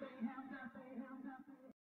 happening.